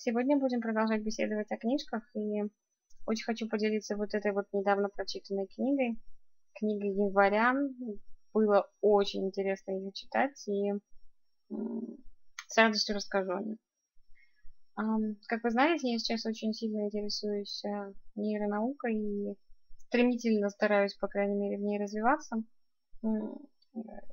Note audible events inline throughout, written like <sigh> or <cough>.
Сегодня будем продолжать беседовать о книжках и очень хочу поделиться вот этой вот недавно прочитанной книгой. Книга января. Было очень интересно ее читать и с радостью расскажу о ней. Как вы знаете, я сейчас очень сильно интересуюсь э, нейронаукой и стремительно стараюсь, по крайней мере, в ней развиваться.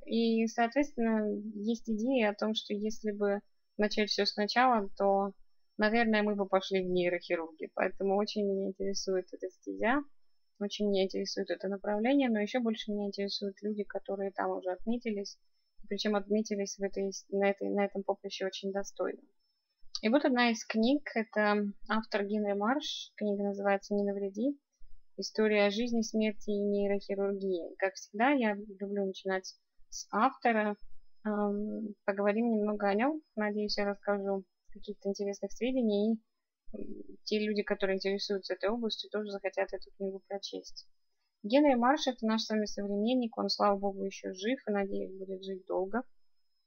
И, соответственно, есть идея о том, что если бы начать все сначала, то, наверное, мы бы пошли в нейрохирургию. Поэтому очень меня интересует эта стезя, очень меня интересует это направление, но еще больше меня интересуют люди, которые там уже отметились, причем отметились в этой, на, этой, на этом поприще очень достойно. И вот одна из книг, это автор Генри Марш, книга называется «Не навреди», История жизни, смерти и нейрохирургии. Как всегда, я люблю начинать с автора, Поговорим немного о нем. Надеюсь, я расскажу каких-то интересных сведений. И те люди, которые интересуются этой областью, тоже захотят эту книгу прочесть. Генри Марш – это наш с вами современник. Он, слава богу, еще жив и, надеюсь, будет жить долго.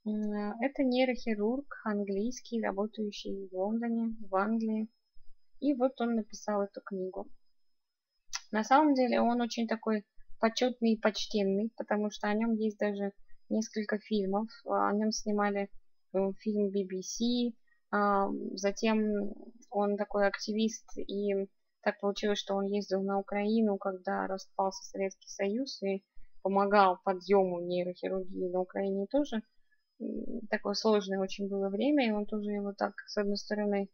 Это нейрохирург английский, работающий в Лондоне, в Англии. И вот он написал эту книгу. На самом деле он очень такой почетный и почтенный, потому что о нем есть даже несколько фильмов. О нем снимали э, фильм BBC. Затем он такой активист, и так получилось, что он ездил на Украину, когда распался Советский Союз, и помогал подъему нейрохирургии на Украине тоже. Такое сложное очень было время, и он тоже его так, с одной стороны,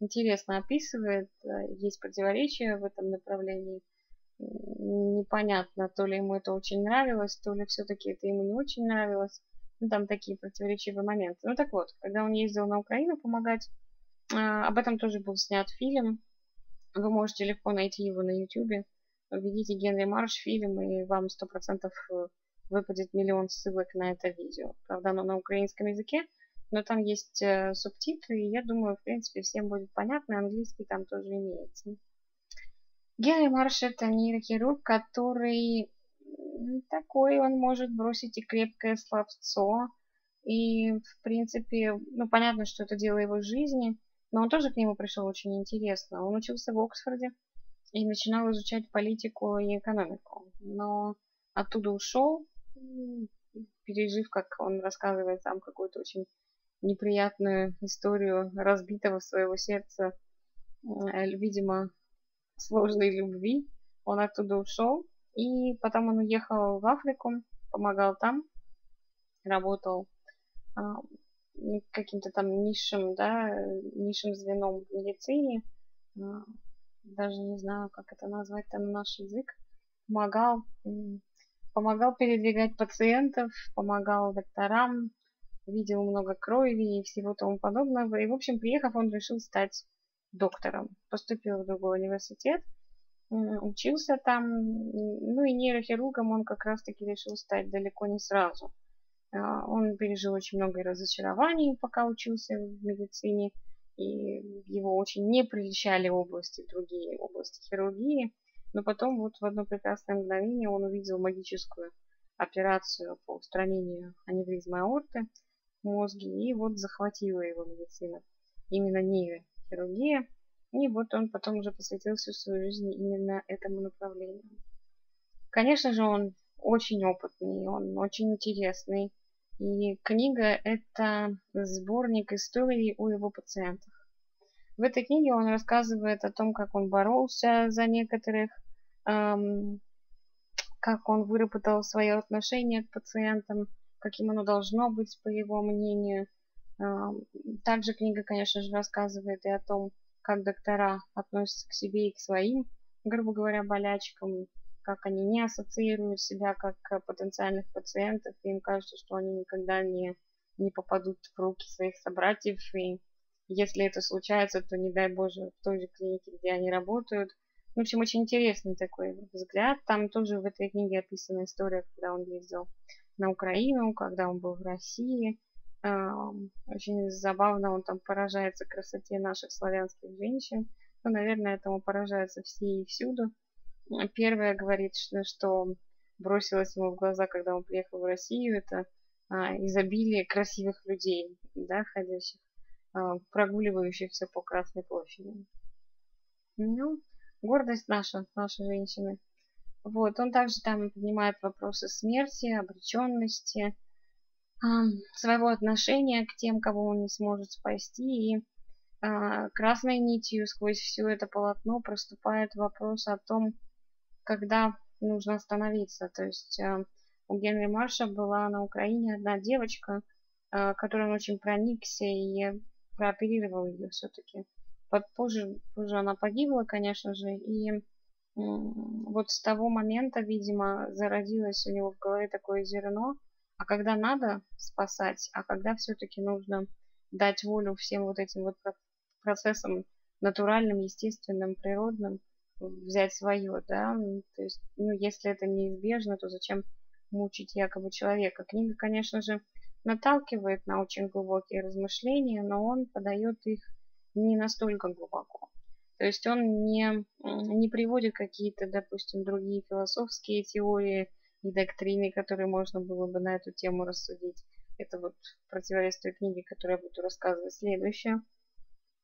интересно описывает. Э, есть противоречия в этом направлении непонятно, то ли ему это очень нравилось, то ли все-таки это ему не очень нравилось. Ну, там такие противоречивые моменты. Ну, так вот, когда он ездил на Украину помогать, а, об этом тоже был снят фильм. Вы можете легко найти его на YouTube. Введите Генри Марш фильм, и вам сто процентов э, выпадет миллион ссылок на это видео. Правда, оно на украинском языке, но там есть э, субтитры, и я думаю, в принципе, всем будет понятно. Английский там тоже имеется. Генри Марш это нейрохирург, который такой, он может бросить и крепкое словцо. И, в принципе, ну, понятно, что это дело его жизни, но он тоже к нему пришел очень интересно. Он учился в Оксфорде и начинал изучать политику и экономику. Но оттуда ушел, пережив, как он рассказывает сам, какую-то очень неприятную историю разбитого своего сердца, видимо, сложной любви. Он оттуда ушел, и потом он уехал в Африку, помогал там, работал а, каким-то там низшим, да, низшим звеном в медицине, а, даже не знаю, как это назвать там на наш язык, помогал, помогал передвигать пациентов, помогал докторам, видел много крови и всего тому подобного. И, в общем, приехав, он решил стать доктором. Поступил в другой университет, учился там, ну и нейрохирургом он как раз-таки решил стать далеко не сразу. А, он пережил очень много разочарований, пока учился в медицине, и его очень не прельщали области, другие области хирургии. Но потом вот в одно прекрасное мгновение он увидел магическую операцию по устранению аневризмы аорты в мозге, и вот захватила его медицина. Именно нейро хирургия. И вот он потом уже посвятил всю свою жизнь именно этому направлению. Конечно же, он очень опытный, он очень интересный. И книга – это сборник историй о его пациентах. В этой книге он рассказывает о том, как он боролся за некоторых, эм, как он выработал свое отношение к пациентам, каким оно должно быть, по его мнению – также книга, конечно же, рассказывает и о том, как доктора относятся к себе и к своим, грубо говоря, болячкам, как они не ассоциируют себя как потенциальных пациентов, и им кажется, что они никогда не, не попадут в руки своих собратьев, и если это случается, то не дай боже в той же клинике, где они работают. В общем, очень интересный такой взгляд. Там тоже в этой книге описана история, когда он ездил на Украину, когда он был в России. Очень забавно он там поражается красоте наших славянских женщин. Ну, наверное, этому поражаются все и всюду. Первое говорит, что, бросилось ему в глаза, когда он приехал в Россию, это а, изобилие красивых людей, да, ходящих, а, прогуливающихся по Красной площади. Ну, гордость наша, нашей женщины. Вот, он также там поднимает вопросы смерти, обреченности, своего отношения к тем, кого он не сможет спасти. И а, красной нитью сквозь все это полотно проступает вопрос о том, когда нужно остановиться. То есть а, у Генри Марша была на Украине одна девочка, а, которой он очень проникся и прооперировал ее все-таки. Позже, позже она погибла, конечно же, и вот с того момента, видимо, зародилось у него в голове такое зерно, а когда надо спасать, а когда все-таки нужно дать волю всем вот этим вот процессам натуральным, естественным, природным, взять свое, да, то есть, ну, если это неизбежно, то зачем мучить якобы человека? Книга, конечно же, наталкивает на очень глубокие размышления, но он подает их не настолько глубоко. То есть он не, не приводит какие-то, допустим, другие философские теории, и доктрины, которые можно было бы на эту тему рассудить. Это вот противовес той книги, которую я буду рассказывать следующее.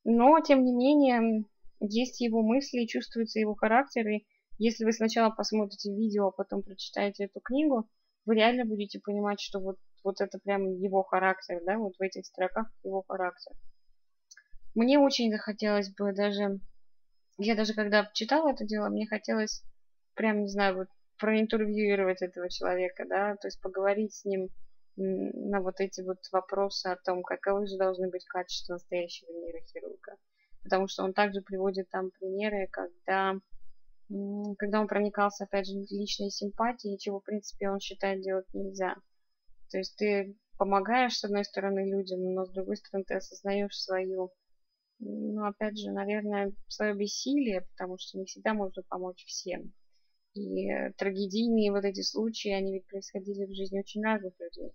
Но, тем не менее, есть его мысли, чувствуется его характер, и если вы сначала посмотрите видео, а потом прочитаете эту книгу, вы реально будете понимать, что вот, вот это прям его характер, да, вот в этих строках его характер. Мне очень захотелось бы даже, я даже когда читала это дело, мне хотелось прям, не знаю, вот проинтервьюировать этого человека, да, то есть поговорить с ним на вот эти вот вопросы о том, каковы же должны быть качества настоящего нейрохирурга. Потому что он также приводит там примеры, когда, когда он проникался, опять же, личной симпатией, чего, в принципе, он считает делать нельзя. То есть ты помогаешь, с одной стороны, людям, но с другой стороны, ты осознаешь свою, ну, опять же, наверное, свое бессилие, потому что не всегда можно помочь всем. И трагедийные вот эти случаи, они ведь происходили в жизни очень разных людей.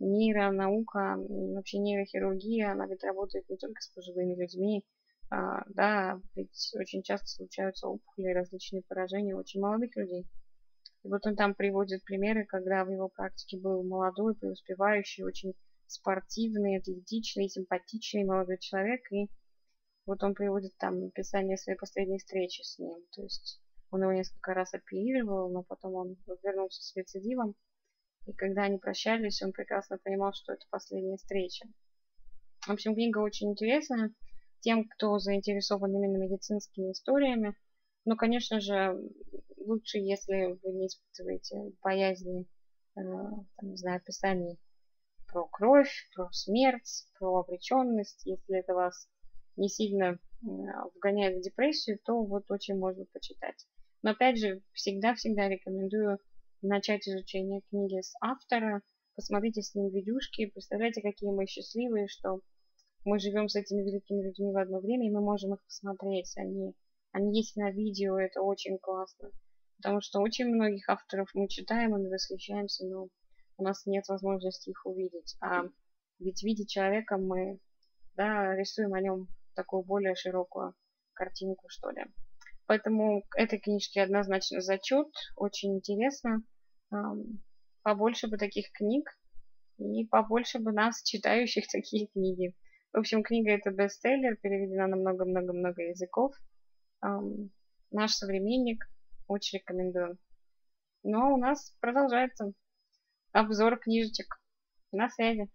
Нейронаука, вообще нейрохирургия, она ведь работает не только с пожилыми людьми, а, да, ведь очень часто случаются опухоли, различные поражения у очень молодых людей. И вот он там приводит примеры, когда в его практике был молодой, преуспевающий, очень спортивный, атлетичный, симпатичный молодой человек, и вот он приводит там описание своей последней встречи с ним. То есть он его несколько раз оперировал, но потом он вернулся с рецидивом. И когда они прощались, он прекрасно понимал, что это последняя встреча. В общем, книга очень интересная тем, кто заинтересован именно медицинскими историями. Но, конечно же, лучше, если вы не испытываете боязни, э, там, не знаю, описаний про кровь, про смерть, про обреченность. Если это вас не сильно э, вгоняет в депрессию, то вот очень можно почитать. Но опять же, всегда-всегда рекомендую начать изучение книги с автора, посмотрите с ним видюшки, представляете, какие мы счастливые, что мы живем с этими великими людьми в одно время, и мы можем их посмотреть. Они, они есть на видео, это очень классно. Потому что очень многих авторов мы читаем и восхищаемся, но у нас нет возможности их увидеть. А ведь видя человека мы да, рисуем о нем такую более широкую картинку, что ли. Поэтому этой книжке однозначно зачет. Очень интересно. Побольше бы таких книг и побольше бы нас, читающих <laughs> такие книги. В общем, книга это бестселлер, переведена на много-много-много языков. Наш современник. Очень рекомендую. Но у нас продолжается обзор книжечек. На связи.